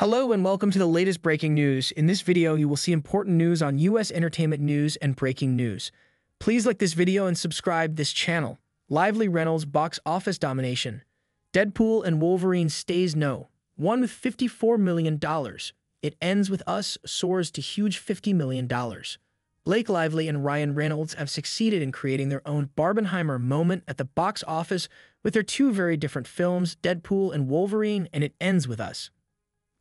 Hello and welcome to the latest breaking news. In this video, you will see important news on US entertainment news and breaking news. Please like this video and subscribe this channel. Lively Reynolds box office domination. Deadpool and Wolverine stays no. One with $54 million. It ends with us soars to huge $50 million. Blake Lively and Ryan Reynolds have succeeded in creating their own Barbenheimer moment at the box office with their two very different films, Deadpool and Wolverine, and it ends with us.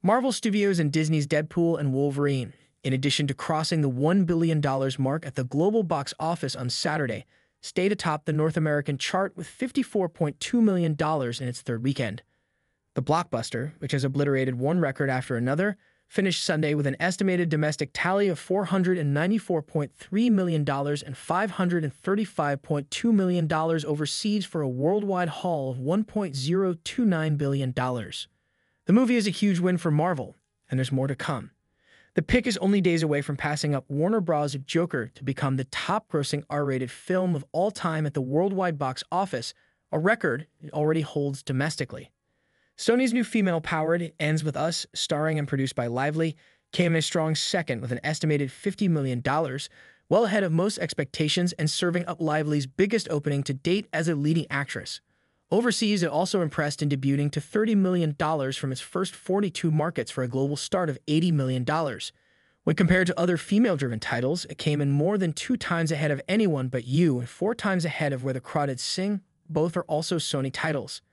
Marvel Studios and Disney's Deadpool and Wolverine, in addition to crossing the $1 billion mark at the global box office on Saturday, stayed atop the North American chart with $54.2 million in its third weekend. The blockbuster, which has obliterated one record after another, finished Sunday with an estimated domestic tally of $494.3 million and $535.2 million overseas for a worldwide haul of $1.029 billion. The movie is a huge win for Marvel, and there's more to come. The pic is only days away from passing up Warner Bros. Joker to become the top grossing R rated film of all time at the worldwide box office, a record it already holds domestically. Sony's new female powered Ends With Us, starring and produced by Lively, came in a strong second with an estimated $50 million, well ahead of most expectations and serving up Lively's biggest opening to date as a leading actress. Overseas, it also impressed in debuting to $30 million from its first 42 markets for a global start of $80 million. When compared to other female driven titles, it came in more than two times ahead of anyone but you and four times ahead of Where the Crawdads Sing. Both are also Sony titles.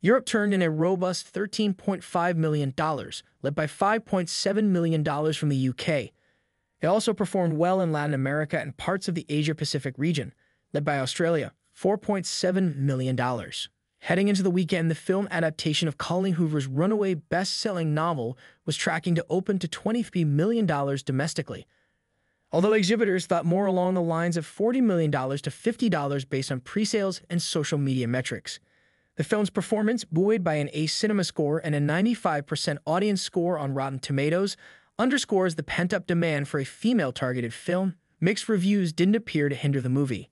Europe turned in a robust $13.5 million, led by $5.7 million from the UK. It also performed well in Latin America and parts of the Asia Pacific region, led by Australia, $4.7 million. Heading into the weekend, the film adaptation of Colleen Hoover's runaway best selling novel was tracking to open to $23 million domestically. Although exhibitors thought more along the lines of $40 million to $50 based on pre sales and social media metrics. The film's performance, buoyed by an A cinema score and a 95% audience score on Rotten Tomatoes, underscores the pent up demand for a female targeted film. Mixed reviews didn't appear to hinder the movie.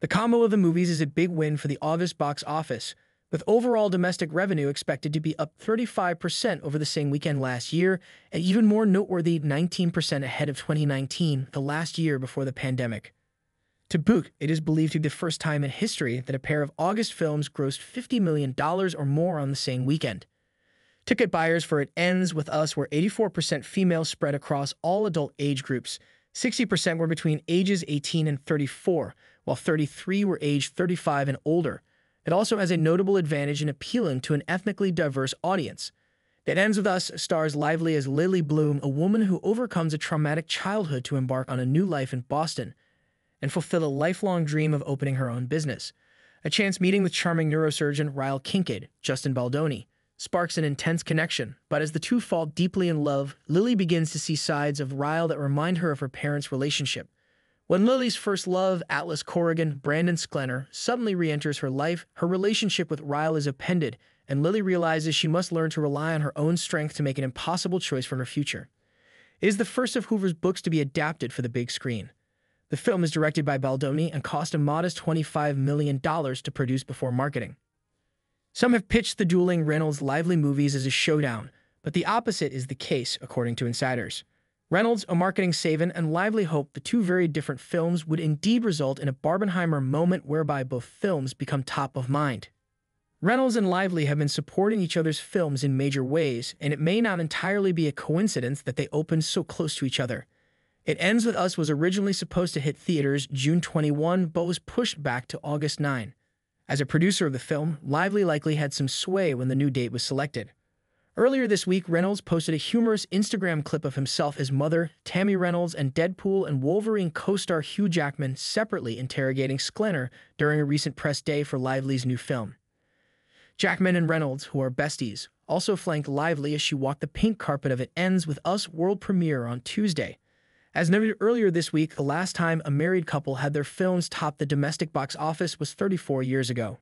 The combo of the movies is a big win for the August box office, with overall domestic revenue expected to be up 35% over the same weekend last year, and even more noteworthy 19% ahead of 2019, the last year before the pandemic. To boot, it is believed to be the first time in history that a pair of August films grossed $50 million or more on the same weekend. Ticket buyers for It Ends With Us were 84% female spread across all adult age groups. 60% were between ages 18 and 34, while 33 were aged 35 and older. It also has a notable advantage in appealing to an ethnically diverse audience. It Ends With Us stars Lively as Lily Bloom, a woman who overcomes a traumatic childhood to embark on a new life in Boston and fulfill a lifelong dream of opening her own business. A chance meeting with charming neurosurgeon Ryle Kincaid, Justin Baldoni, sparks an intense connection, but as the two fall deeply in love, Lily begins to see sides of Ryle that remind her of her parents' relationship. When Lily's first love, Atlas Corrigan, Brandon Sklenar, suddenly re enters her life, her relationship with Ryle is appended, and Lily realizes she must learn to rely on her own strength to make an impossible choice for her future. It is the first of Hoover's books to be adapted for the big screen. The film is directed by Baldoni and cost a modest $25 million to produce before marketing. Some have pitched the dueling Reynolds lively movies as a showdown, but the opposite is the case, according to insiders. Reynolds, a marketing savant, and Lively hoped the two very different films would indeed result in a Barbenheimer moment whereby both films become top of mind. Reynolds and Lively have been supporting each other's films in major ways, and it may not entirely be a coincidence that they opened so close to each other. It Ends With Us was originally supposed to hit theaters June 21, but was pushed back to August 9. As a producer of the film, Lively likely had some sway when the new date was selected. Earlier this week, Reynolds posted a humorous Instagram clip of himself, his mother, Tammy Reynolds, and Deadpool and Wolverine co star Hugh Jackman separately interrogating Sklenar during a recent press day for Lively's new film. Jackman and Reynolds, who are besties, also flanked Lively as she walked the pink carpet of It Ends With Us world premiere on Tuesday. As noted earlier this week, the last time a married couple had their films top the domestic box office was 34 years ago.